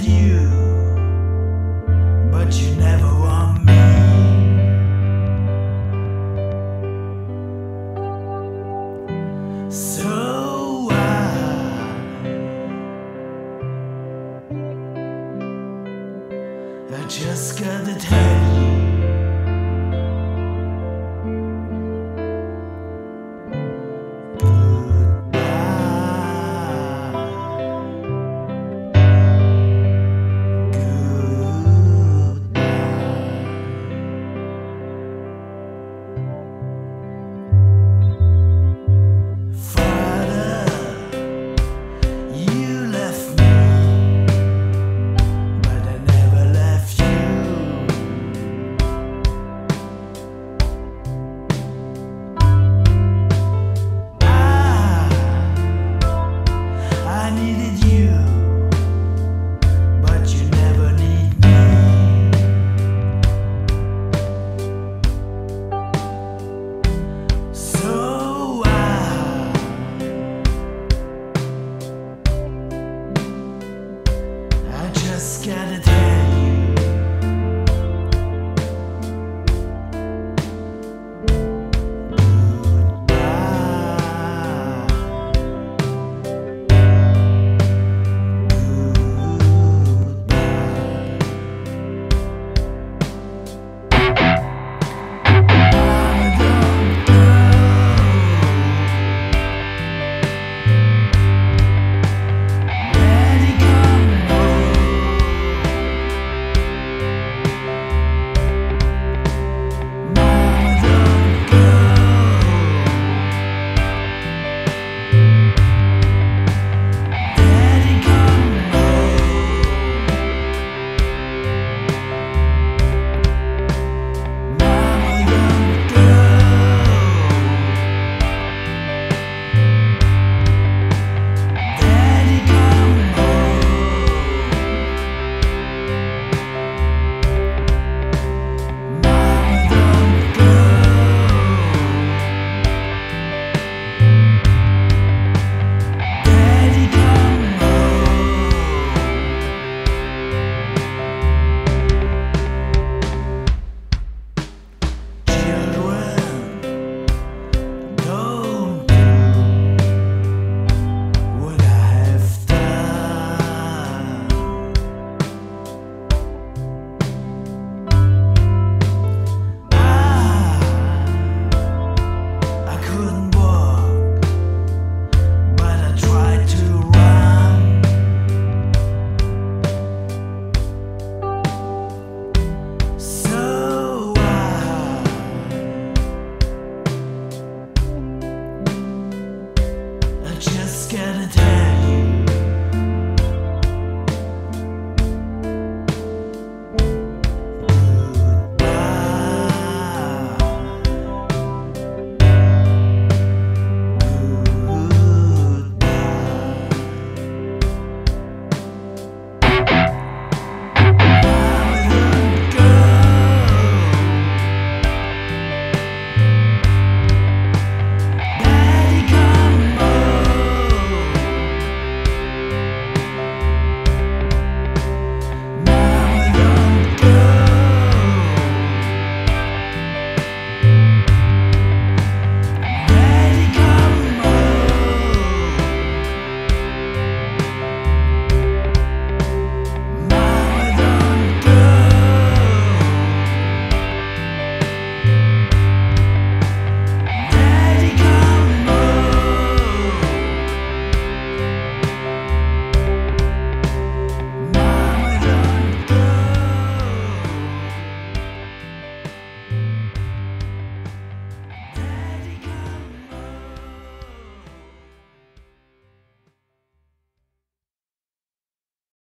you, but you never want me. So I, I just gotta tell you.